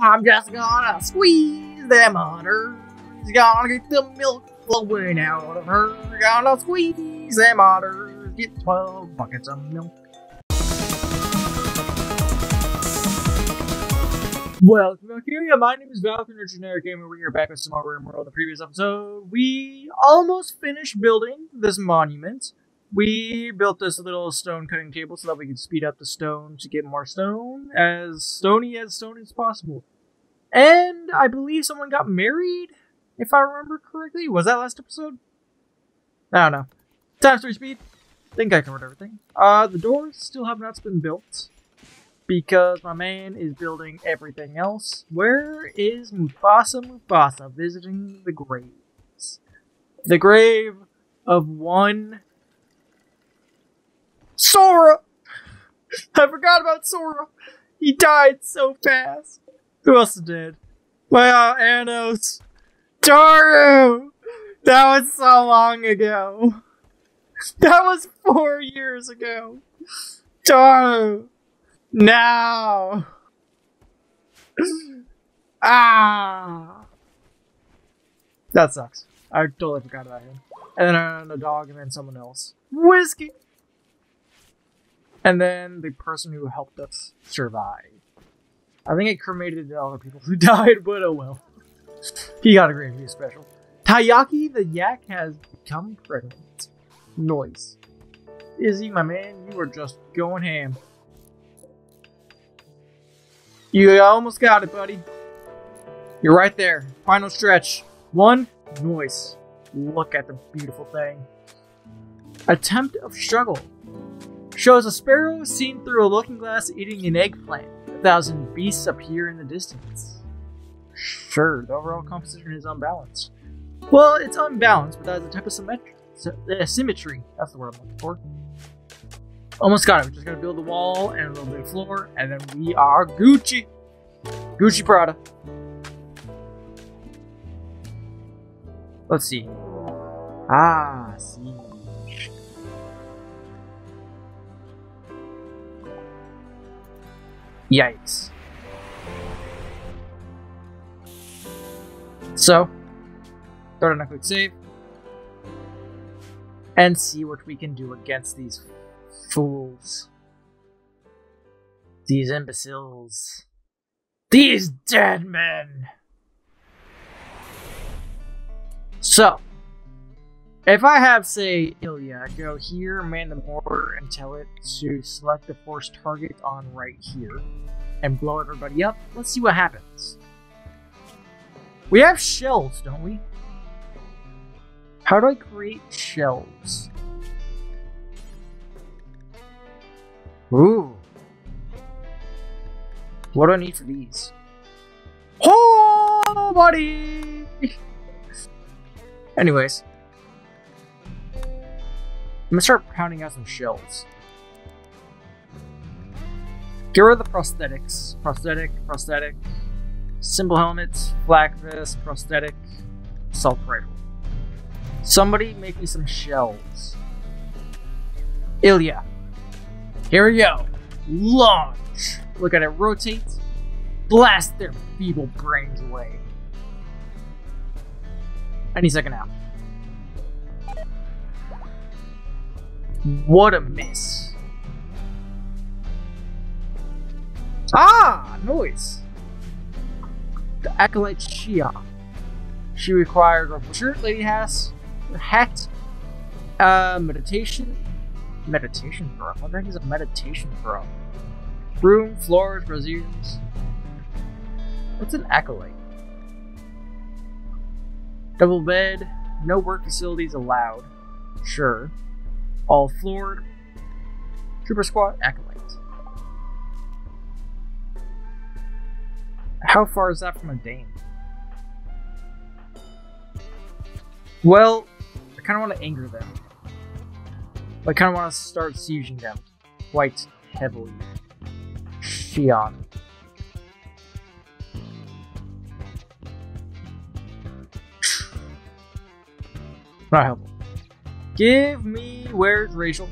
I'm just gonna squeeze them udders. Gonna get the milk flowing out of her. Gonna squeeze them udders. Get 12 buckets of milk. Back here. My name is Valkyn, a generic gamer. We're here back with some more Rimworld. In the previous episode, we almost finished building this monument. We built this little stone cutting table so that we could speed up the stone to get more stone, as stony as stone as possible. And I believe someone got married, if I remember correctly. Was that last episode? I don't know. Times three speed. Think I covered everything. Uh, the doors still have not been built because my man is building everything else. Where is Mufasa Mufasa visiting the graves? The grave of one Sora! I forgot about Sora. He died so fast. Who else is dead? Wow, Anos. Taru! That was so long ago. That was four years ago. Taru! No! ah! That sucks. I totally forgot about him. And then a dog and then someone else. Whiskey! And then the person who helped us survive. I think it cremated all the other people who died, but oh well. He got a great view special. Tayaki the yak has become pregnant. Noise. Izzy, my man, you are just going ham. You almost got it, buddy. You're right there. Final stretch. One, noise. Look at the beautiful thing. Attempt of struggle shows a sparrow seen through a looking glass eating an eggplant. A thousand beasts appear in the distance. Sure, the overall composition is unbalanced. Well, it's unbalanced, but that's a type of symmetry. Uh, symmetry. That's the word I'm looking for. Almost got it. We're just gonna build the wall and a little bit of floor, and then we are Gucci. Gucci Prada. Let's see. Ah, see. Yikes. So, throw in a quick save. And see what we can do against these fools. These imbeciles. These dead men! So, if I have, say, oh, Ilya go here, man the mortar, and tell it to select the force target on right here, and blow everybody up, let's see what happens. We have shells, don't we? How do I create shells? Ooh. What do I need for these? Oh, buddy! Anyways. I'm gonna start pounding out some shells. Get rid of the prosthetics. Prosthetic, prosthetic. Simple helmet, flak vest, prosthetic, assault rifle. Somebody make me some shells. Ilya. Here we go. Launch. Look at it rotate. Blast their feeble brains away. Any second now. What a miss. Ah, noise. The acolyte Shia. She required a shirt, lady has, hat, uh, meditation, meditation throw. What the heck is a meditation throw? Room, floors, braziers. What's an acolyte? Double bed, no work facilities allowed. Sure. All floored. Trooper squad, acolyte. How far is that from a Dane? Well, I kind of want to anger them. I kind of want to start sieging them quite heavily. Shion. Not helpful. Give me. Where's Rachel?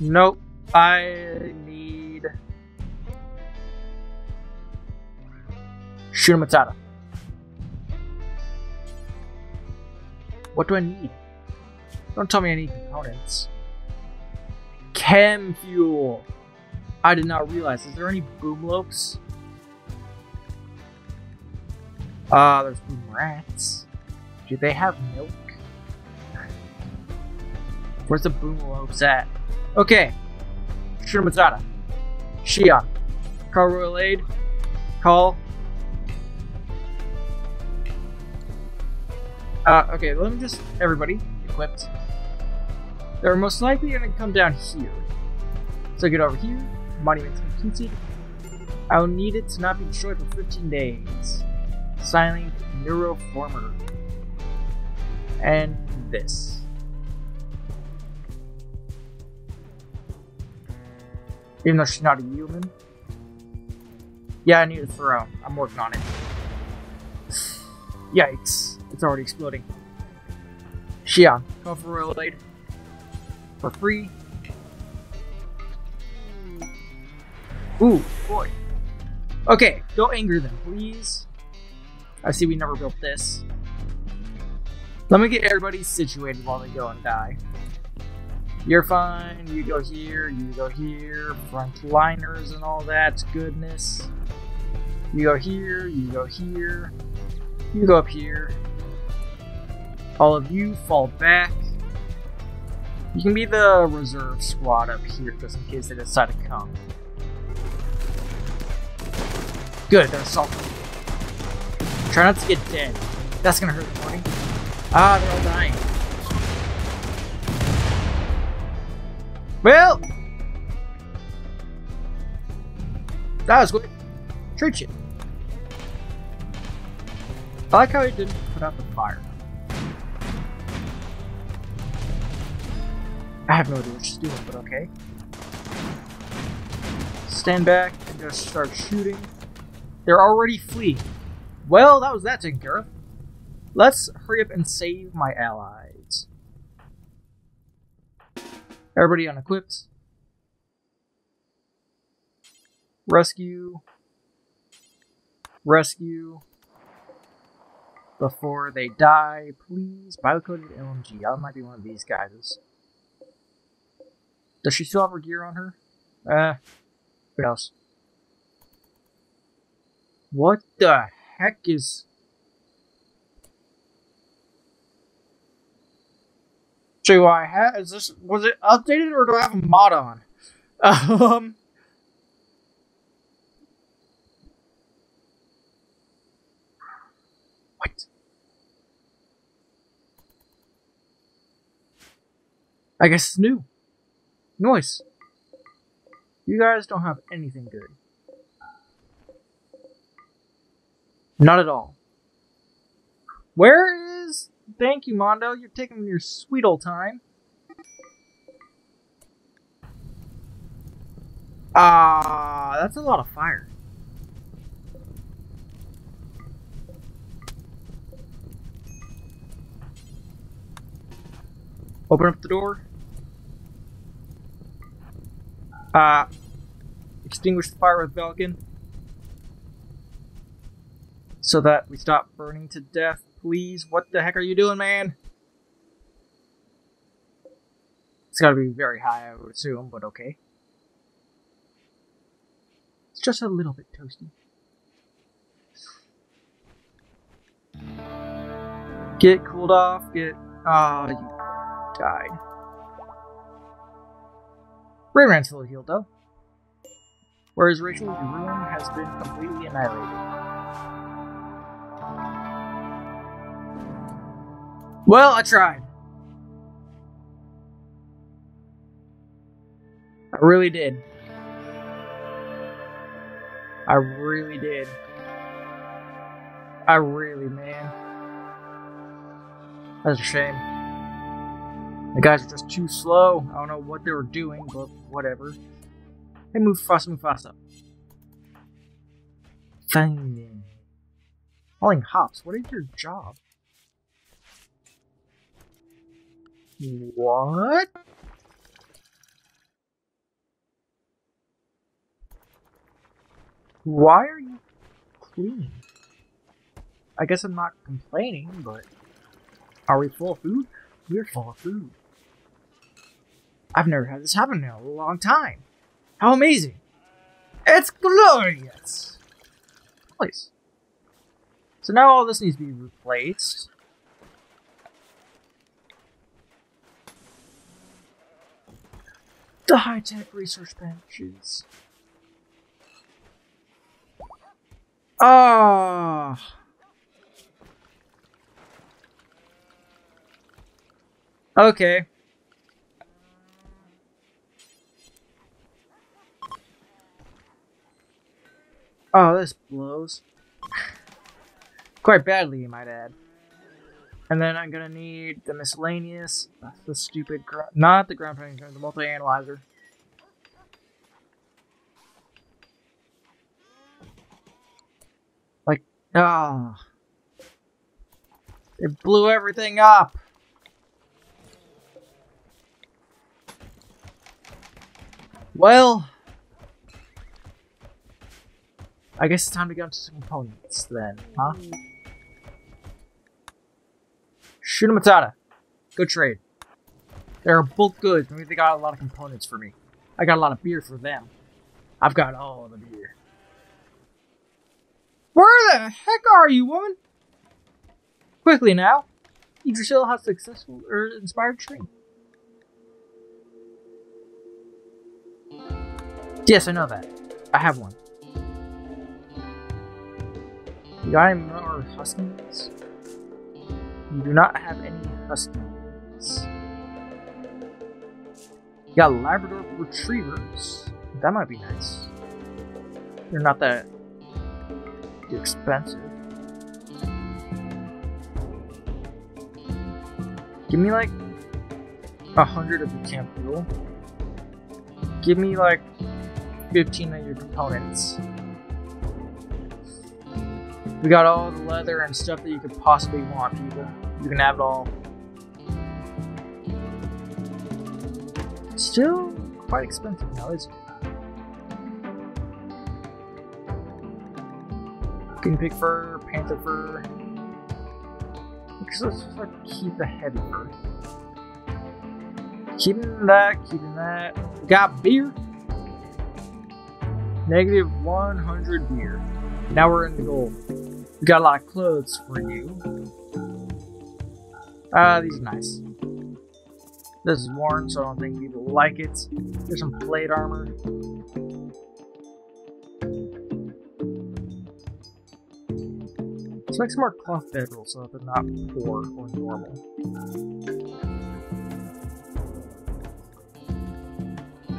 Nope. I need. Shuna What do I need? Don't tell me I need components. Chem fuel. I did not realize. Is there any boomalopes? Ah, uh, there's boom rats. Do they have milk? Where's the boomalopes at? Okay. Shuna Shion. Call Royal Aid. Call. Uh, okay, let me just. Everybody, equipped. They're most likely going to come down here. So get over here. Monument's completed. I'll need it to not be destroyed for 15 days. Silent Neuroformer. And this. Even though she's not a human. Yeah, I need a throw. I'm working on it. Yikes. It's already exploding. Xian, go for Royal Aid. For free. Ooh, boy. Okay, don't anger them, please. I see we never built this. Let me get everybody situated while they go and die. You're fine, you go here, you go here, frontliners and all that goodness. You go here, you go here, you go up here. All of you fall back. You can be the reserve squad up here just in case they decide to come. Good, they're assaulting. Try not to get dead. That's gonna hurt the morning. Ah, they're all dying. Well, that was good. Treat you. I like how he didn't put out the fire. I have no idea what she's doing, but okay. Stand back and just start shooting. They're already fleeing. Well, that was that taken care. Let's hurry up and save my allies. Everybody unequipped. Rescue. Rescue. Before they die, please. Biocoded LMG. I might be one of these guys. Does she still have her gear on her? Uh, what else? What the heck is... Do I have? Is this was it updated or do I have a mod on? Um. What? I guess it's new. Noise. You guys don't have anything good. Not at all. Where Thank you, Mondo. You're taking your sweet old time. Ah, that's a lot of fire. Open up the door. Uh, extinguish the fire with Belkin. So that we stop burning to death please? What the heck are you doing, man? It's gotta be very high, I would assume, but okay. It's just a little bit toasty. Get cooled off, get... Ah, you died. Rayman's still healed, though. Whereas Rachel's room has been completely annihilated. Well, I tried. I really did. I really did. I really, man. That's a shame. The guys are just too slow. I don't know what they were doing, but whatever. Hey, move fast, move fast up. Fine. Hauling hops, what is your job? What? Why are you clean? I guess I'm not complaining, but are we full of food? We're full of food. I've never had this happen in a long time. How amazing! It's glorious! Please. So now all this needs to be replaced. The high-tech research benches. Ah. Okay. Oh, this blows. Quite badly, you might add. And then I'm gonna need the miscellaneous, the stupid, not the ground pounding, the multi-analyzer. Like, ah. Oh. It blew everything up. Well, I guess it's time to get into some components then, huh? Shoot Matata. Good trade. They're bulk goods. Maybe they got a lot of components for me. I got a lot of beer for them. I've got all the beer. Where the heck are you, woman? Quickly now. Idrisil has successful or inspired train. Yes, I know that. I have one. You got any more huskies? You do not have any huskies. Got Labrador Retrievers. That might be nice. They're not that expensive. Give me like a hundred of the chem fuel. Give me like 15 of your components. We got all the leather and stuff that you could possibly want, people. You can have it all. Still quite expensive now, isn't it? Guinea pig fur, panther fur. Let's keep the heavy fur. Keeping that, keeping that. We got beer. Negative 100 beer. Now we're in the gold. We got a lot of clothes for you. Uh, these are nice. This is worn, so I don't think people like it. There's some plate armor. Let's make some more cloth bedrolls so that they're not poor or normal.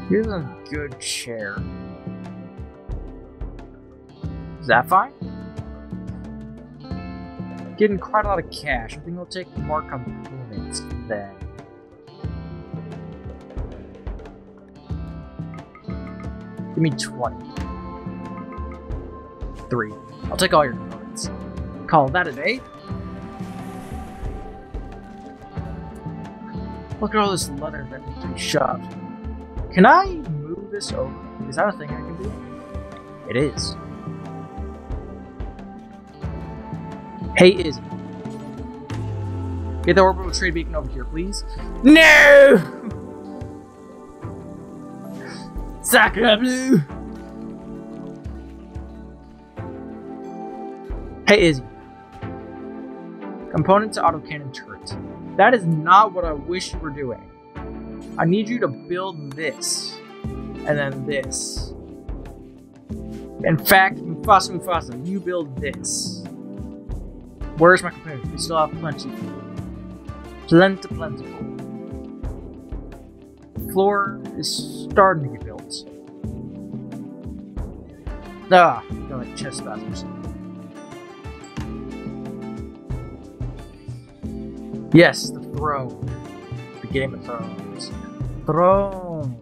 Here's a good chair. Is that fine? Getting quite a lot of cash. I think we'll take more components then. Give me 20. Three. I'll take all your components. Call that a day. Look at all this leather that needs to be shoved. Can I move this over? Is that a thing I can do? It is. Hey, Izzy. Get the orbital trade beacon over here, please. No! Sakura Blue! Hey, Izzy. Component to autocannon turret. That is not what I wish you were doing. I need you to build this. And then this. In fact, Mufasa Mufasa, you build this. Where's my companions? We still have plenty. Plenty, plentiful. Floor is starting to get built. Ah, got like chest spasms. Yes, the throne. The Game of Thrones. Throne.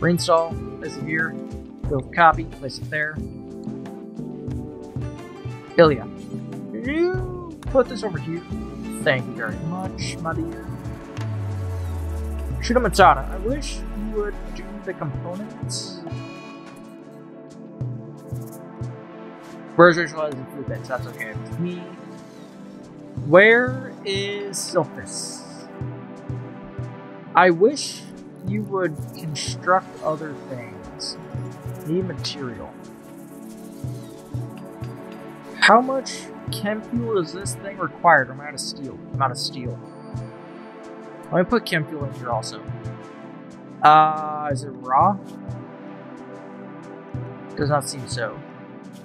Reinstall, place it here. Build copy, place it there. Ilya, you put this over here? Thank you very much, my dear. Shuna Matata, I wish you would do the components. Has a food so that's okay with me. Where is Sylphus? I wish you would construct other things. Need material. How much chem fuel this thing require? I'm out of steel. I'm out of steel. Let me put chem fuel in here also. Uh, is it raw? Does not seem so.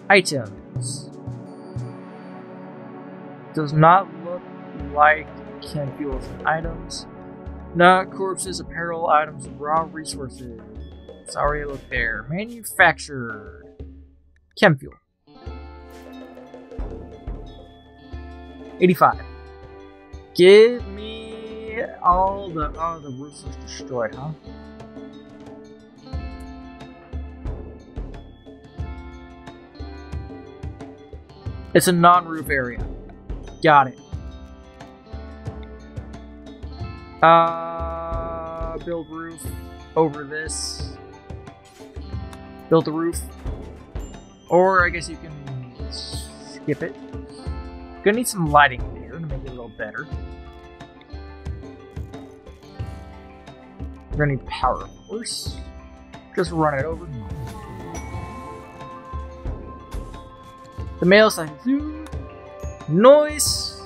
Items. Does not look like chem fuels and items. Not corpses, apparel, items, raw resources. Sorry, look there. Manufactured. Chem fuel. 85. Give me all the oh the roof was destroyed, huh? It's a non-roof area. Got it. Uh, build roof over this. Build the roof. Or I guess you can skip it. Gonna need some lighting in here to make it a little better. We're gonna need power, of course. Just run it over. The male side. Noise.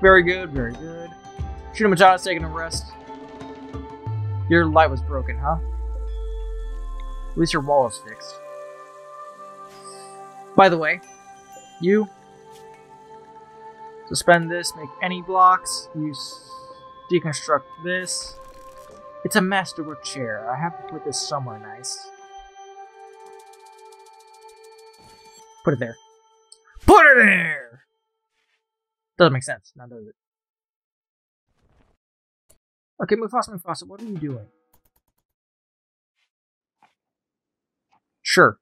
Very good, very good. Shinamachada's taking a rest. Your light was broken, huh? At least your wall is fixed. By the way, you suspend this, make any blocks, use deconstruct this. It's a masterwork chair. I have to put this somewhere nice. Put it there. Put it there! Doesn't make sense, now does it? Okay, Mufasa, Mufasa, what are you doing? Sure.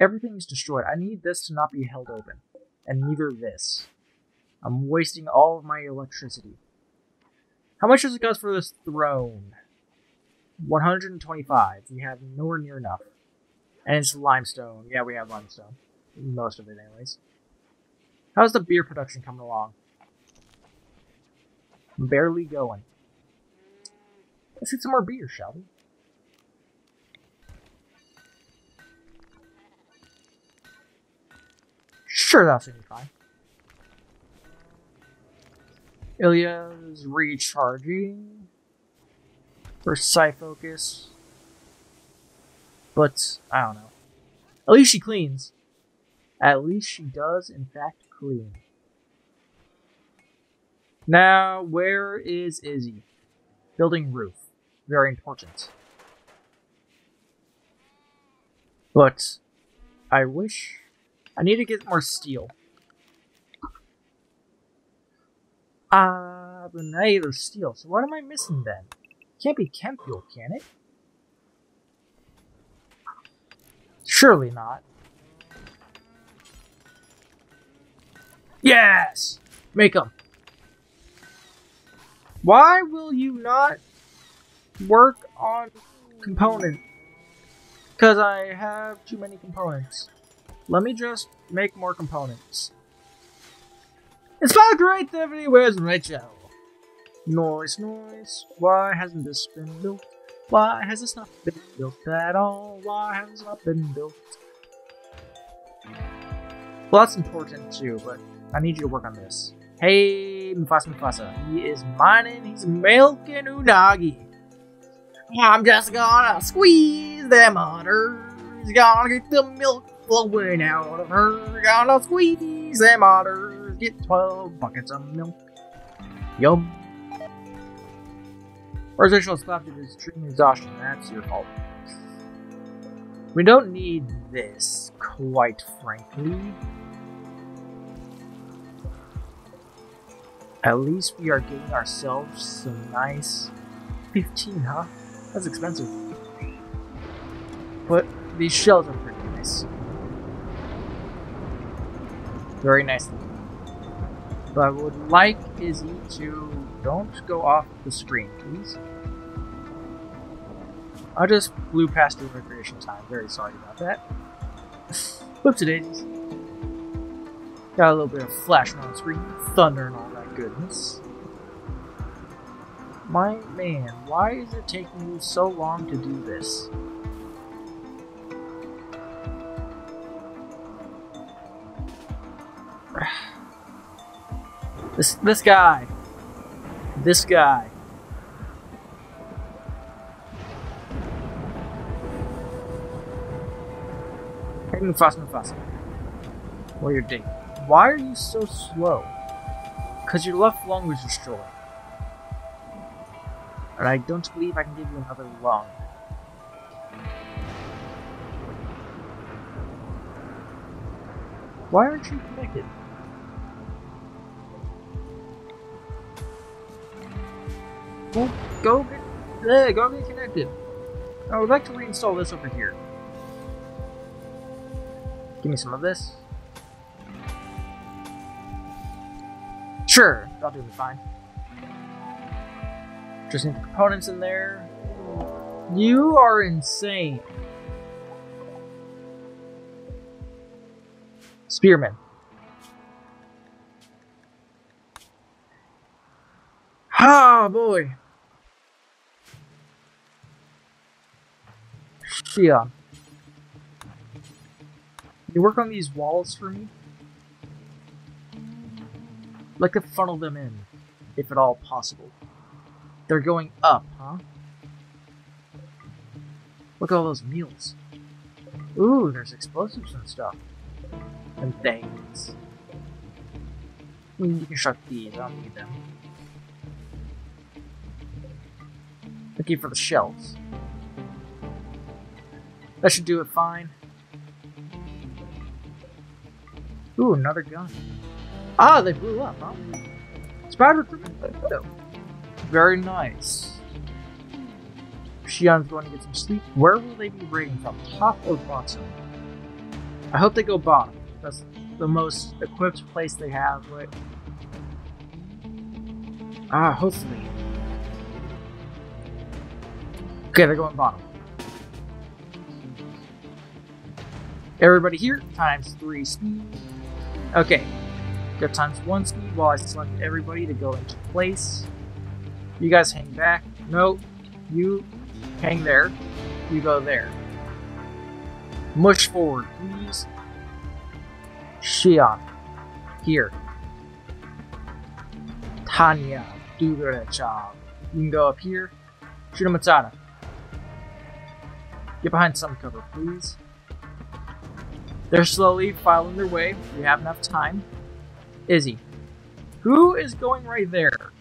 Everything is destroyed. I need this to not be held open. And neither this. I'm wasting all of my electricity. How much does it cost for this throne? 125. We have nowhere near enough. And it's limestone. Yeah, we have limestone. Most of it, anyways. How's the beer production coming along? Barely going. Let's get some more beer, shall we? Sure, that's gonna be fine. Ilya's recharging for Psyfocus. But, I don't know. At least she cleans. At least she does, in fact, clean. Now, where is Izzy? Building roof. Very important. But, I wish... I need to get more steel. Ah, uh, but neither steel. So what am I missing then? Can't be chem fuel, can it? Surely not. Yes! Make them. Why will you not work on component? Because I have too many components. Let me just make more components. Inspire creativity, where's Rachel? Noise, noise. Why hasn't this been built? Why has this not been built at all? Why has it not been built? Well, that's important too, but I need you to work on this. Hey, Mufasa Mufasa. He is mining, he's milking Unagi. I'm just gonna squeeze them udder. He's gonna get the milk flowing out of her. Gonna squeeze them udders. Get 12 buckets of milk. Yum. Stopped at his extreme exhaustion. That's your fault. We don't need this, quite frankly. At least we are getting ourselves some nice 15, huh? That's expensive. But these shells are pretty nice. Very nicely. But I would like is Izzy to don't go off the screen, please. I just blew past the recreation time. Very sorry about that. Whoopsie daisies. Got a little bit of flashing on the screen, thunder and all that goodness. My man, why is it taking you so long to do this? This this guy. This guy. Move fast, move fast. What your date? Why are you so slow? Cause your left lung was destroyed. And I don't believe I can give you another lung. Why aren't you connected? Well, go get, uh, go get connected. I would like to reinstall this over here. Give me some of this. Sure, that'll do me fine. Just need the components in there. You are insane. Spearman. Ah, boy. Shion. Uh, you work on these walls for me? Like to funnel them in, if at all possible. They're going up, huh? Look at all those mules. Ooh, there's explosives and stuff. And things. I mean, you can shut these, I don't need them. Looking for the shells. That should do it fine. Ooh, another gun. Ah, they blew up, huh? Spider window. Very nice. Shion's going to get some sleep. Where will they be raiding from? Top or bottom? I hope they go bottom. That's the most equipped place they have, right? Ah, hopefully. Okay, they're going bottom. Everybody here, times three speed. Okay, got times one speed while I select everybody to go into place. You guys hang back. Nope. You hang there. You go there. Mush forward, please. Shion. Here. Tanya. Do the job. You can go up here. Shoot a Matata. Get behind some cover, please. They're slowly filing their way. We have enough time. Izzy. Who is going right there?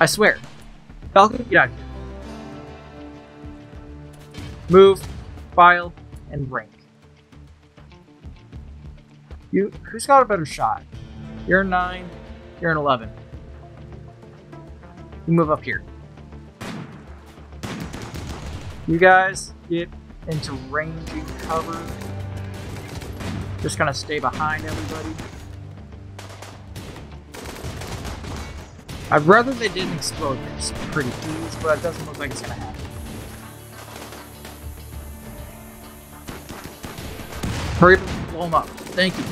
I swear. Falcon, get out here. Move, file, and rank. You, who's got a better shot? You're 9, you're an 11. You move up here. You guys get into ranging cover. Just gonna stay behind everybody. I'd rather they didn't explode this pretty please, but it doesn't look like it's gonna happen. Hurry up and blow them up. Thank you.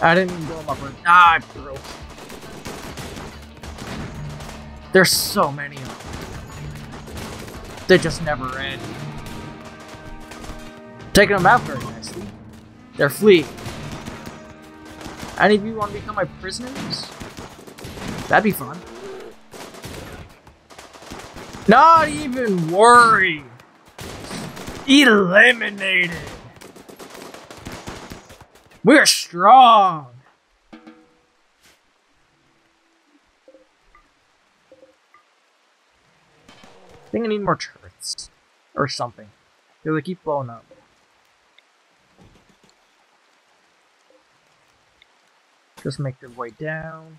I didn't even blow them up. Ah, I broke. There's so many of them. They just never end. Taking them out very nicely. They're fleeing. Any of you want to become my prisoners? That'd be fun. Not even worry. Eliminated. We're strong. I think I need more turrets. Or something. They keep blowing up. Just make their way down.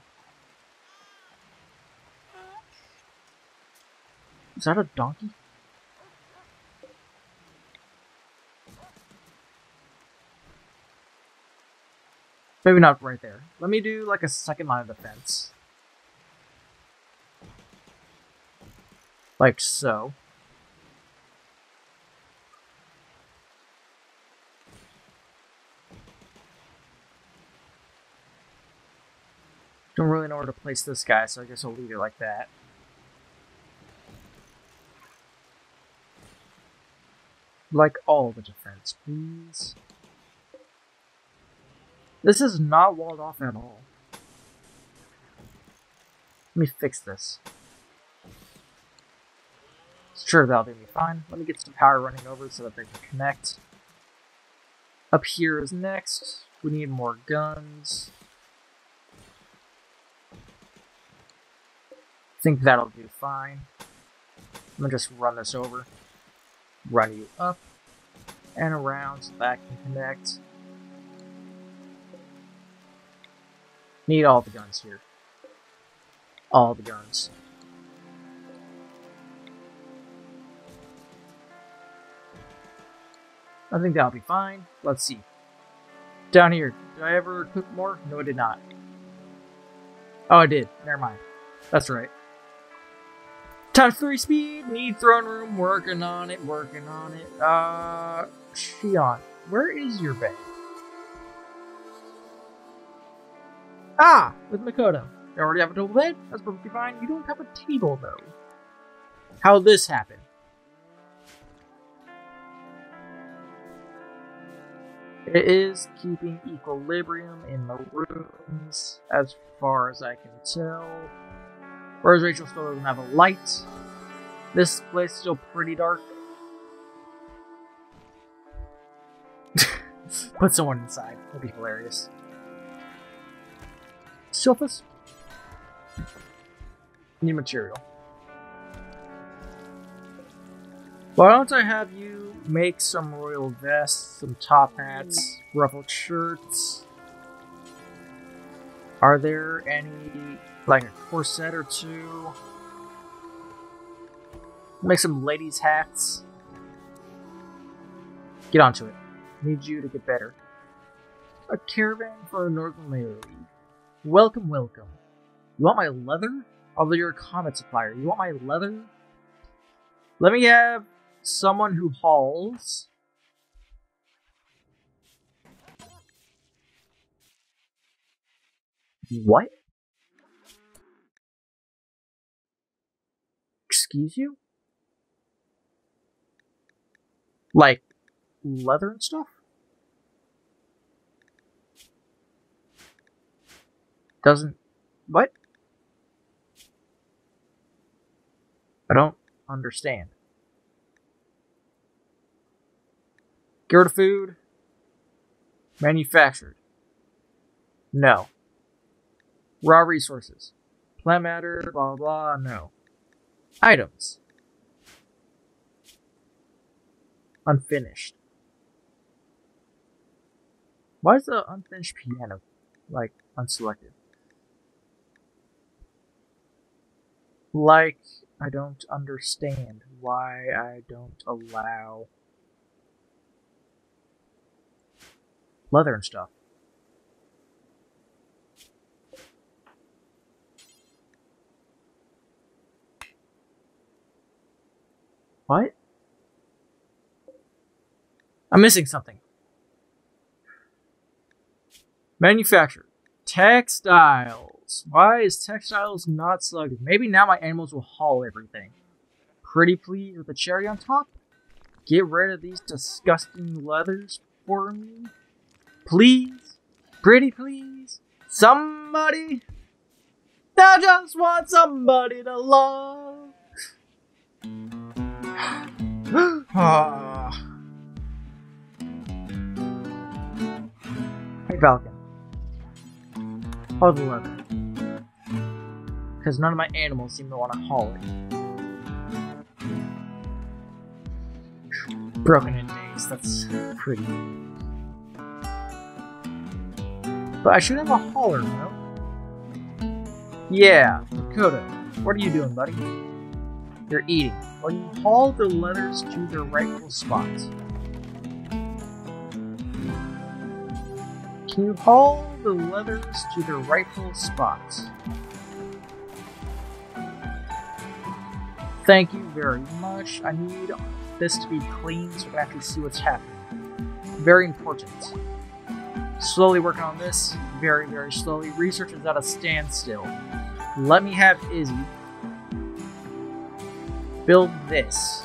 Is that a donkey? Maybe not right there. Let me do like a second line of defense. Like so. Don't really know where to place this guy, so I guess I'll leave it like that. Like all the defense, please. This is not walled off at all. Let me fix this. Sure, that'll do me fine. Let me get some power running over so that they can connect. Up here is next. We need more guns. Think that'll do fine. I'm gonna just run this over. Run you up and around so that can connect. Need all the guns here. All the guns. I think that'll be fine. Let's see. Down here, did I ever cook more? No, I did not. Oh, I did. Never mind. That's right. Times three speed, need throne room, working on it, working on it. Uh, Shion, where is your bed? Ah, with Makoto. You already have a double bed? That's perfectly fine. You don't have a table, though. How'd this happen? It is keeping equilibrium in the rooms, as far as I can tell. Whereas Rachel still doesn't have a light. This place is still pretty dark. Put someone inside. It'll be hilarious. Sofas. New material. Why don't I have you make some royal vests, some top hats, ruffled shirts? Are there any, like a corset or two? Make some ladies' hats. Get onto it. Need you to get better. A caravan for the Northern Layer League. Welcome, welcome. You want my leather? Although you're a combat supplier, you want my leather? Let me have someone who hauls. What? Excuse you? Like leather and stuff? Doesn't. What? I don't understand. Get rid of food. Manufactured. No. Raw resources. Plant matter, blah, blah, no. Items. Unfinished. Why is the unfinished piano, like, unselected? Like, I don't understand why I don't allow leather and stuff. What? I'm missing something. Manufacturer. Textiles. Why is textiles not selected? Maybe now my animals will haul everything. Pretty please with a cherry on top? Get rid of these disgusting leathers for me? Please? Pretty please? Somebody? I just want somebody to love. Ah. Hey Falcon. Haul the leather. Because none of my animals seem to want to haul it. Broken in days, that's pretty. But I should have a hauler, no? Yeah, Dakota, what are you doing, buddy? You're eating. Well, you haul the letters to their rightful spots. Can you haul the leathers to their rightful spots? Thank you very much. I need this to be clean so I can actually see what's happening. Very important. Slowly working on this. Very, very slowly. Research is at a standstill. Let me have Izzy build this.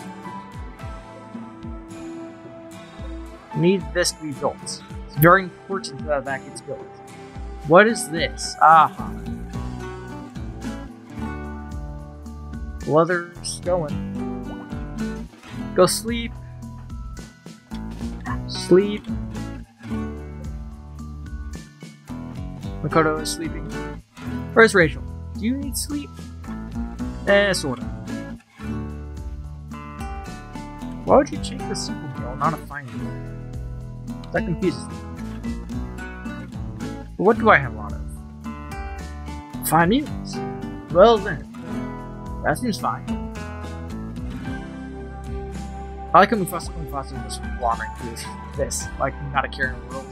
Need this to be built. It's very important that that gets built. What is this? Aha. Leather's going. Go sleep. Sleep. Makoto is sleeping. Where's Rachel? Do you need sleep? Eh, sorta. Why would you take the simple meal, not a fine meal? That confuses me. But what do I have a lot of? Fine meals. Well then. That seems fine. I like how Mufasa, Mufasa just wandering through this, like not a care in the world.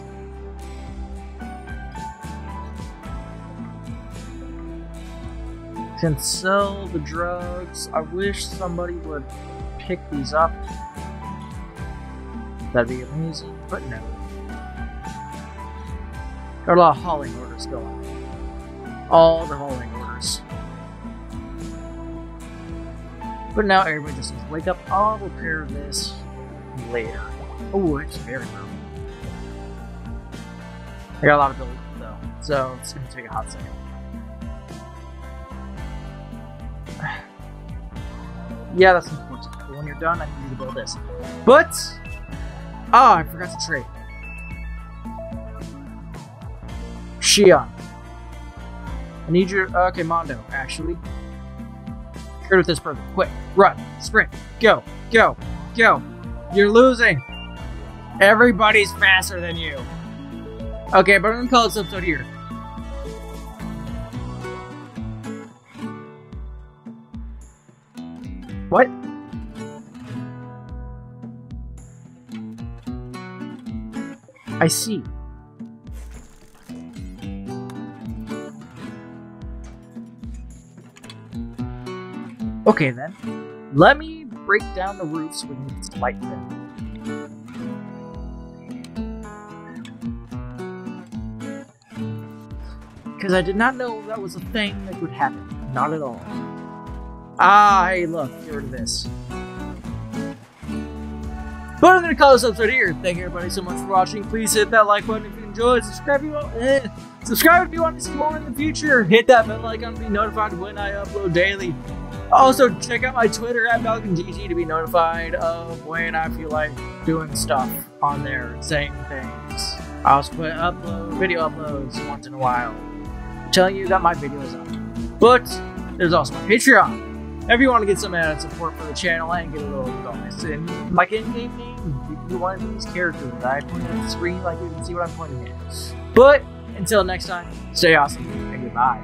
Can sell the drugs. I wish somebody would pick these up. That'd be amazing, but no. Got a lot of hauling orders going. All the hauling orders. But now everybody just needs to wake up. I'll repair this later. Oh, it's very low. I got a lot of buildings though, so it's gonna take a hot second. yeah, that's important. When you're done, I need to build this. But ah, oh, I forgot to trade. Shion. I need your okay, Mondo, actually. Trade with this person. Quick. Run. Sprint. Go. Go. Go. You're losing. Everybody's faster than you. Okay, but I'm gonna call this episode here. I see. Okay then. Let me break down the roofs with this light then. Because I did not know that was a thing that would happen. Not at all. Ah, hey, look, get rid of this. But I'm going to call this episode here. Thank you everybody so much for watching. Please hit that like button if you enjoyed. Subscribe if you want, eh, subscribe if you want to see more in the future. Hit that bell icon to be notified when I upload daily. Also, check out my Twitter at ValkynGG to be notified of when I feel like doing stuff on there saying things. I also put upload video uploads once in a while. I'm telling you that my videos up. But there's also my Patreon. If you want to get some added support for the channel and get a little bonus and like in-game name, if you want these characters, I point at the screen like you can see what I'm pointing at. But until next time, stay awesome and goodbye.